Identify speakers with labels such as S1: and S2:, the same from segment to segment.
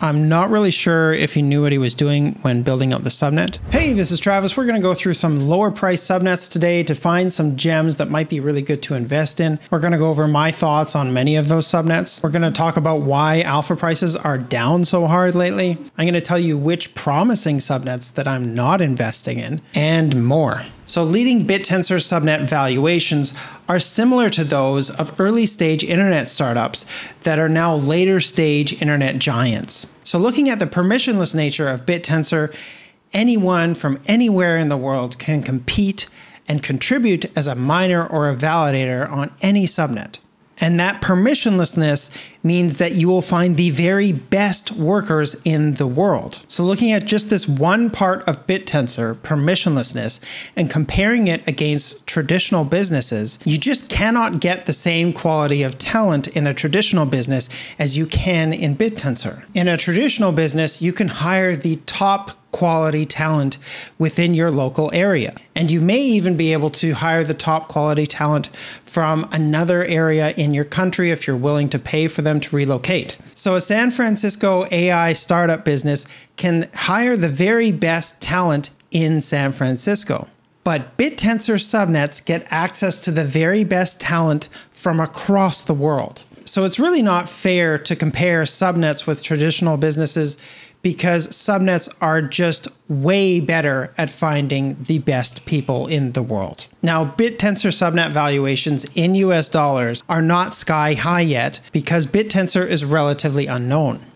S1: I'm not really sure if he knew what he was doing when building out the subnet. Hey, this is Travis. We're going to go through some lower price subnets today to find some gems that might be really good to invest in. We're going to go over my thoughts on many of those subnets. We're going to talk about why alpha prices are down so hard lately. I'm going to tell you which promising subnets that I'm not investing in and more. So leading BitTensor subnet valuations are similar to those of early stage internet startups that are now later stage internet giants. So looking at the permissionless nature of BitTensor, anyone from anywhere in the world can compete and contribute as a miner or a validator on any subnet. And that permissionlessness means that you will find the very best workers in the world. So looking at just this one part of BitTensor, permissionlessness, and comparing it against traditional businesses, you just cannot get the same quality of talent in a traditional business as you can in BitTensor. In a traditional business, you can hire the top quality talent within your local area. And you may even be able to hire the top quality talent from another area in your country if you're willing to pay for them to relocate. So, a San Francisco AI startup business can hire the very best talent in San Francisco. But BitTensor subnets get access to the very best talent from across the world. So it's really not fair to compare subnets with traditional businesses because subnets are just way better at finding the best people in the world. Now, BitTensor subnet valuations in US dollars are not sky high yet because BitTensor is relatively unknown.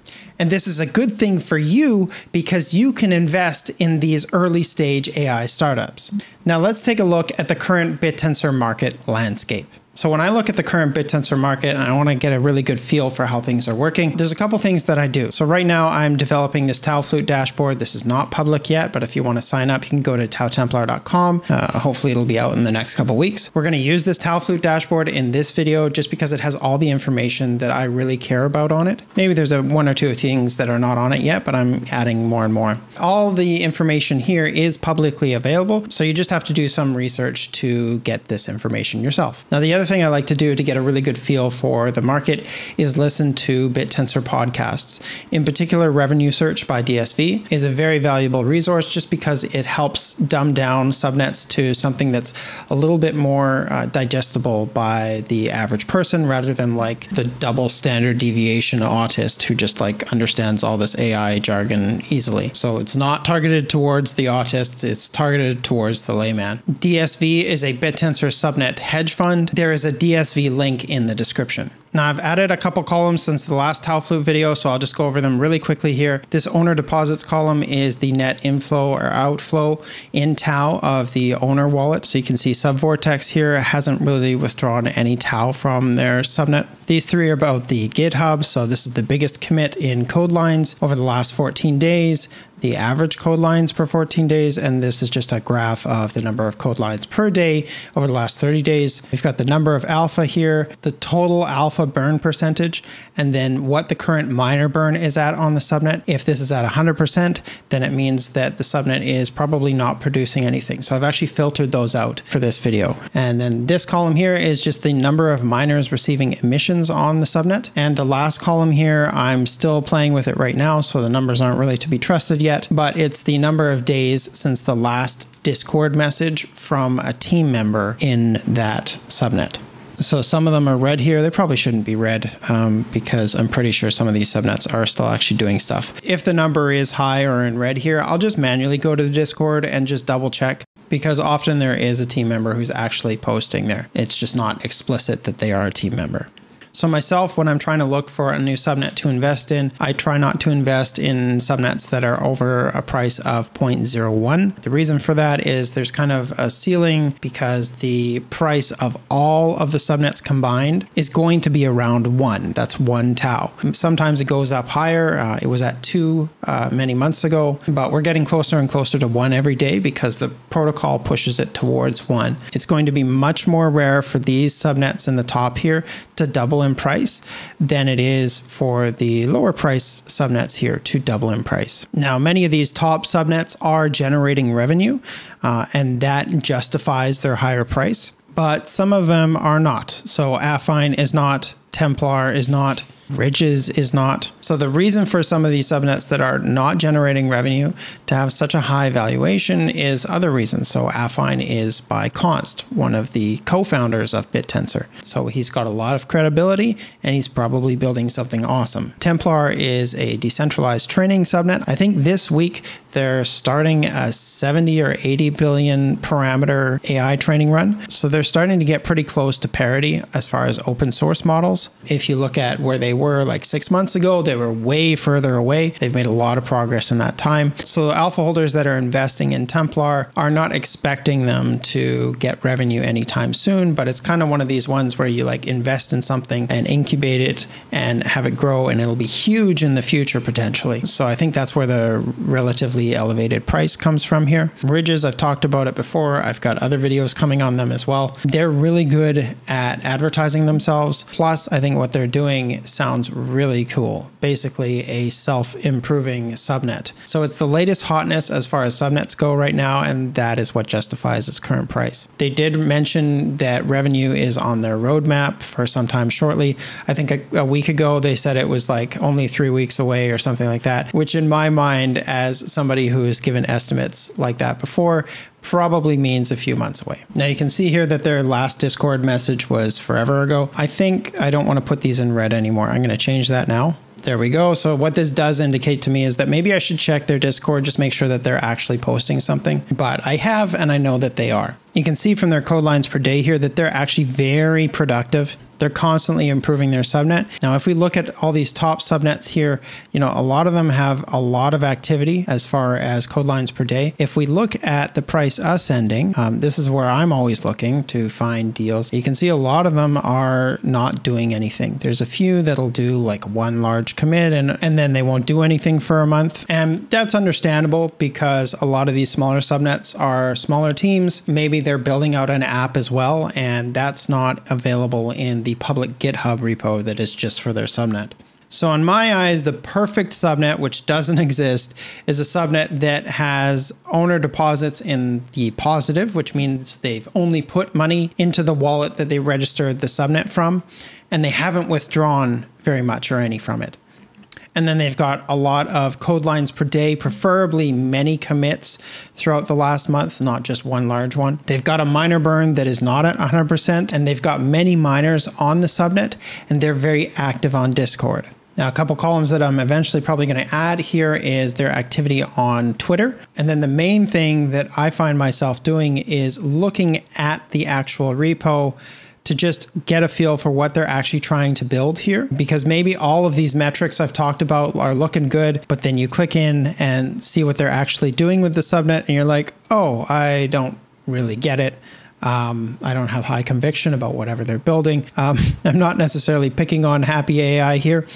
S1: And this is a good thing for you because you can invest in these early stage AI startups. Now let's take a look at the current BitTensor market landscape. So when I look at the current BitTensor market and I want to get a really good feel for how things are working, there's a couple things that I do. So right now I'm developing this TauFlute dashboard. This is not public yet, but if you want to sign up, you can go to taotemplar.com. Uh, hopefully it'll be out in the next couple weeks. We're going to use this TauFlute dashboard in this video just because it has all the information that I really care about on it. Maybe there's a one or two things that are not on it yet, but I'm adding more and more. All the information here is publicly available, so you just have to do some research to get this information yourself. Now the other thing I like to do to get a really good feel for the market is listen to BitTensor podcasts. In particular, Revenue Search by DSV is a very valuable resource just because it helps dumb down subnets to something that's a little bit more uh, digestible by the average person rather than like the double standard deviation autist who just like understands all this AI jargon easily. So it's not targeted towards the autists, it's targeted towards the layman. DSV is a BitTensor subnet hedge fund. There is a DSV link in the description. Now I've added a couple columns since the last TauFlute video, so I'll just go over them really quickly here. This owner deposits column is the net inflow or outflow in TAO of the owner wallet. So you can see Subvortex here hasn't really withdrawn any TAO from their subnet. These three are about the GitHub. So this is the biggest commit in code lines over the last 14 days the average code lines per 14 days, and this is just a graph of the number of code lines per day over the last 30 days. We've got the number of alpha here, the total alpha alpha burn percentage, and then what the current miner burn is at on the subnet. If this is at 100%, then it means that the subnet is probably not producing anything. So I've actually filtered those out for this video. And then this column here is just the number of miners receiving emissions on the subnet. And the last column here, I'm still playing with it right now, so the numbers aren't really to be trusted yet, but it's the number of days since the last Discord message from a team member in that subnet. So some of them are red here. They probably shouldn't be red um, because I'm pretty sure some of these subnets are still actually doing stuff. If the number is high or in red here, I'll just manually go to the Discord and just double check because often there is a team member who's actually posting there. It's just not explicit that they are a team member. So myself, when I'm trying to look for a new subnet to invest in, I try not to invest in subnets that are over a price of 0.01. The reason for that is there's kind of a ceiling because the price of all of the subnets combined is going to be around one. That's one TAO. Sometimes it goes up higher. Uh, it was at two uh, many months ago, but we're getting closer and closer to one every day because the protocol pushes it towards one. It's going to be much more rare for these subnets in the top here to double double in price than it is for the lower price subnets here to double in price. Now, many of these top subnets are generating revenue, uh, and that justifies their higher price, but some of them are not. So, Affine is not, Templar is not, Ridges is not. So the reason for some of these subnets that are not generating revenue to have such a high valuation is other reasons. So Affine is by Const, one of the co-founders of BitTensor. So he's got a lot of credibility and he's probably building something awesome. Templar is a decentralized training subnet. I think this week they're starting a 70 or 80 billion parameter AI training run. So they're starting to get pretty close to parity as far as open source models. If you look at where they were like six months ago, they were way further away. They've made a lot of progress in that time. So alpha holders that are investing in Templar are not expecting them to get revenue anytime soon, but it's kind of one of these ones where you like invest in something and incubate it and have it grow and it'll be huge in the future potentially. So I think that's where the relatively elevated price comes from here. Ridges, I've talked about it before. I've got other videos coming on them as well. They're really good at advertising themselves. Plus, I think what they're doing sounds really cool. Basically, a self improving subnet. So it's the latest hotness as far as subnets go right now, and that is what justifies its current price. They did mention that revenue is on their roadmap for some time shortly. I think a, a week ago they said it was like only three weeks away or something like that, which in my mind, as somebody who has given estimates like that before, probably means a few months away. Now you can see here that their last Discord message was forever ago. I think I don't want to put these in red anymore. I'm going to change that now. There we go. So what this does indicate to me is that maybe I should check their Discord, just make sure that they're actually posting something. But I have, and I know that they are. You can see from their code lines per day here that they're actually very productive. They're constantly improving their subnet. Now, if we look at all these top subnets here, you know, a lot of them have a lot of activity as far as code lines per day. If we look at the price ascending, um, this is where I'm always looking to find deals. You can see a lot of them are not doing anything. There's a few that'll do like one large commit and, and then they won't do anything for a month. And that's understandable because a lot of these smaller subnets are smaller teams. Maybe they're building out an app as well, and that's not available in the the public GitHub repo that is just for their subnet. So, in my eyes, the perfect subnet, which doesn't exist, is a subnet that has owner deposits in the positive, which means they've only put money into the wallet that they registered the subnet from, and they haven't withdrawn very much or any from it. And then they've got a lot of code lines per day, preferably many commits throughout the last month, not just one large one. They've got a miner burn that is not at 100%, and they've got many miners on the subnet, and they're very active on Discord. Now, a couple columns that I'm eventually probably going to add here is their activity on Twitter. And then the main thing that I find myself doing is looking at the actual repo to just get a feel for what they're actually trying to build here. Because maybe all of these metrics I've talked about are looking good, but then you click in and see what they're actually doing with the subnet, and you're like, oh, I don't really get it. Um, I don't have high conviction about whatever they're building. Um, I'm not necessarily picking on Happy AI here,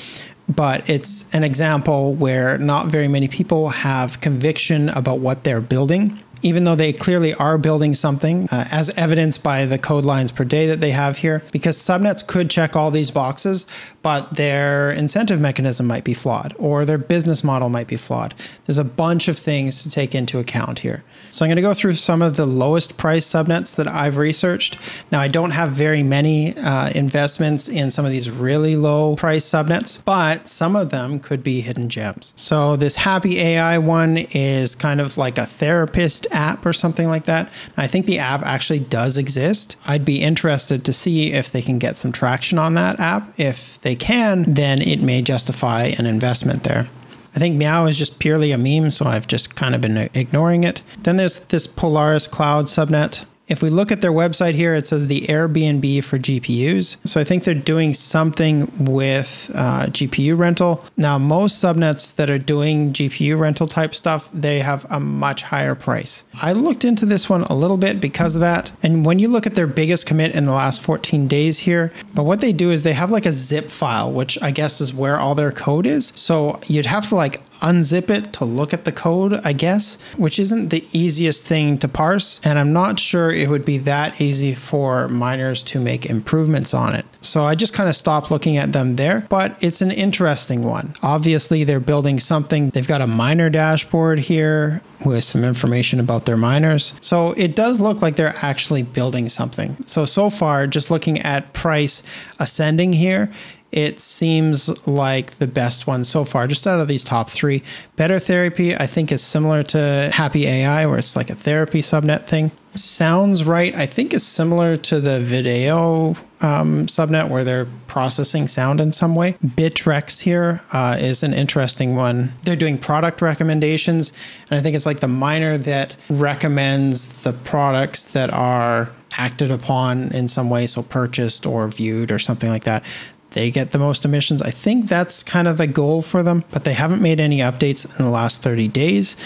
S1: but it's an example where not very many people have conviction about what they're building even though they clearly are building something, uh, as evidenced by the code lines per day that they have here, because subnets could check all these boxes, but their incentive mechanism might be flawed or their business model might be flawed. There's a bunch of things to take into account here. So I'm going to go through some of the lowest price subnets that I've researched. Now, I don't have very many uh, investments in some of these really low price subnets, but some of them could be hidden gems. So this Happy AI one is kind of like a therapist app or something like that. I think the app actually does exist. I'd be interested to see if they can get some traction on that app. If they can, then it may justify an investment there. I think Meow is just purely a meme, so I've just kind of been ignoring it. Then there's this Polaris Cloud subnet. If we look at their website here, it says the Airbnb for GPUs. So I think they're doing something with uh, GPU rental. Now, most subnets that are doing GPU rental type stuff, they have a much higher price. I looked into this one a little bit because of that. And when you look at their biggest commit in the last 14 days here, but what they do is they have like a zip file, which I guess is where all their code is. So you'd have to like unzip it to look at the code, I guess, which isn't the easiest thing to parse. And I'm not sure it would be that easy for miners to make improvements on it. So I just kind of stopped looking at them there, but it's an interesting one. Obviously, they're building something. They've got a miner dashboard here with some information about their miners. So it does look like they're actually building something. So, so far, just looking at price ascending here, it seems like the best one so far, just out of these top three. Better Therapy, I think, is similar to Happy AI, where it's like a therapy subnet thing. Sounds Right, I think, is similar to the Video um, subnet where they're processing sound in some way. Bitrecs here uh, is an interesting one. They're doing product recommendations, and I think it's like the miner that recommends the products that are acted upon in some way, so purchased or viewed or something like that they get the most emissions. I think that's kind of the goal for them, but they haven't made any updates in the last 30 days.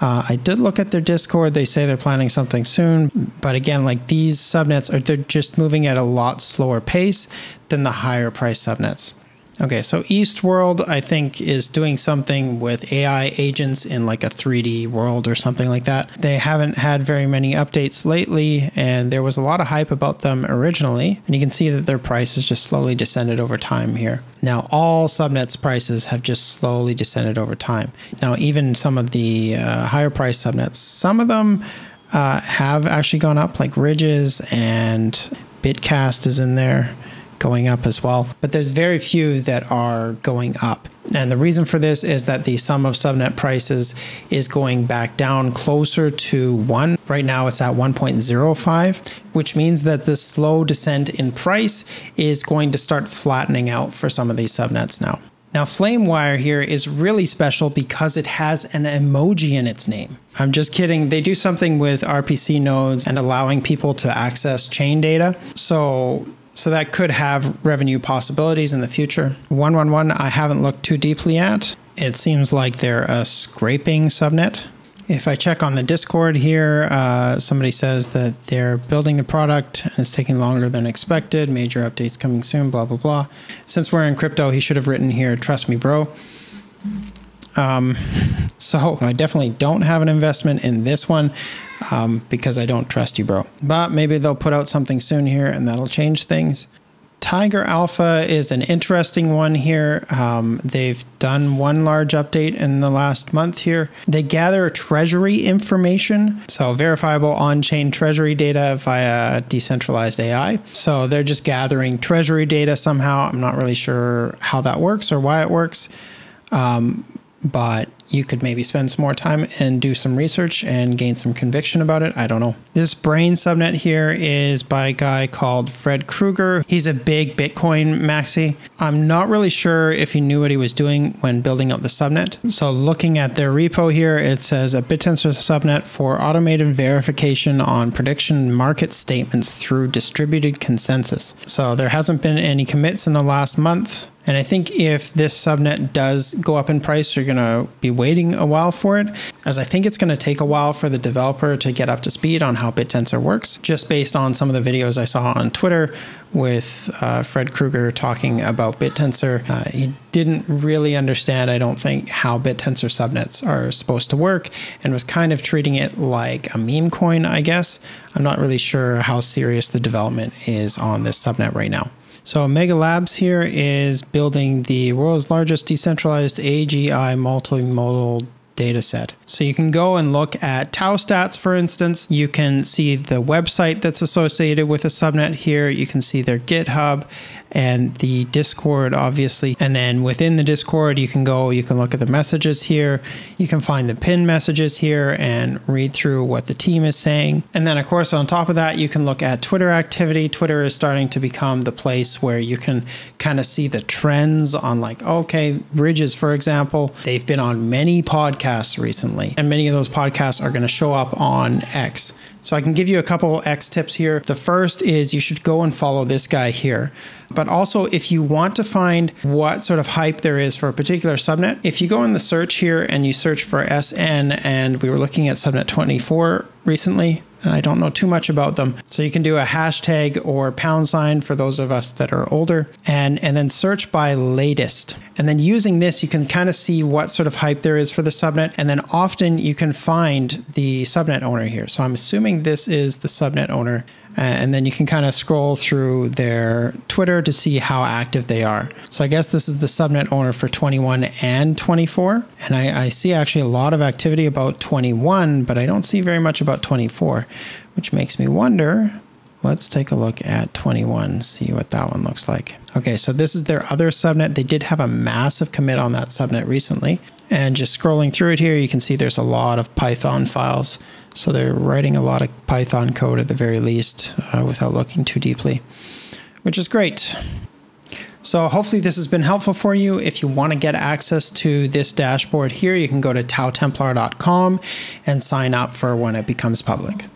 S1: Uh, I did look at their Discord. They say they're planning something soon, but again, like these subnets are they're just moving at a lot slower pace than the higher price subnets. Okay, so Eastworld, I think, is doing something with AI agents in like a 3D world or something like that. They haven't had very many updates lately, and there was a lot of hype about them originally. And you can see that their price has just slowly descended over time here. Now, all subnets prices have just slowly descended over time. Now, even some of the uh, higher price subnets, some of them uh, have actually gone up, like Ridges and Bitcast is in there going up as well, but there's very few that are going up. And the reason for this is that the sum of subnet prices is going back down closer to 1. Right now it's at 1.05, which means that the slow descent in price is going to start flattening out for some of these subnets now. Now, FlameWire here is really special because it has an emoji in its name. I'm just kidding. They do something with RPC nodes and allowing people to access chain data. So so that could have revenue possibilities in the future. 111, I haven't looked too deeply at. It seems like they're a scraping subnet. If I check on the Discord here, uh, somebody says that they're building the product and it's taking longer than expected. Major updates coming soon, blah, blah, blah. Since we're in crypto, he should have written here, trust me, bro. Um, so I definitely don't have an investment in this one um, because I don't trust you, bro. But maybe they'll put out something soon here and that'll change things. Tiger Alpha is an interesting one here. Um, they've done one large update in the last month here. They gather treasury information, so verifiable on chain treasury data via decentralized AI. So they're just gathering treasury data somehow. I'm not really sure how that works or why it works. Um, but you could maybe spend some more time and do some research and gain some conviction about it. I don't know. This brain subnet here is by a guy called Fred Krueger. He's a big Bitcoin maxi. I'm not really sure if he knew what he was doing when building out the subnet. So looking at their repo here, it says a BitTensor subnet for automated verification on prediction market statements through distributed consensus. So there hasn't been any commits in the last month. And I think if this subnet does go up in price, you're going to be waiting a while for it, as I think it's going to take a while for the developer to get up to speed on how BitTensor works, just based on some of the videos I saw on Twitter with uh, Fred Krueger talking about BitTensor. Uh, he didn't really understand, I don't think, how BitTensor subnets are supposed to work and was kind of treating it like a meme coin, I guess. I'm not really sure how serious the development is on this subnet right now. So Mega Labs here is building the world's largest decentralized AGI multimodal data set. So you can go and look at Taostats, for instance. You can see the website that's associated with a subnet here. You can see their GitHub and the Discord, obviously. And then within the Discord, you can go, you can look at the messages here. You can find the pin messages here and read through what the team is saying. And then, of course, on top of that, you can look at Twitter activity. Twitter is starting to become the place where you can kind of see the trends on, like, okay, Ridges, for example, they've been on many podcasts recently, and many of those podcasts are going to show up on X. So I can give you a couple X tips here. The first is you should go and follow this guy here. But also, if you want to find what sort of hype there is for a particular subnet, if you go in the search here and you search for SN, and we were looking at subnet 24 recently, and I don't know too much about them. So you can do a hashtag or pound sign for those of us that are older and, and then search by latest. And then using this, you can kind of see what sort of hype there is for the subnet. And then often you can find the subnet owner here. So I'm assuming this is the subnet owner Uh, and then you can kind of scroll through their Twitter to see how active they are. So I guess this is the subnet owner for 21 and 24. And I, I see actually a lot of activity about 21, but I don't see very much about 24, which makes me wonder Let's take a look at 21, see what that one looks like. Okay, so this is their other subnet. They did have a massive commit on that subnet recently. And just scrolling through it here, you can see there's a lot of Python files. So they're writing a lot of Python code at the very least uh, without looking too deeply, which is great. So hopefully this has been helpful for you. If you want to get access to this dashboard here, you can go to taotemplar.com and sign up for when it becomes public.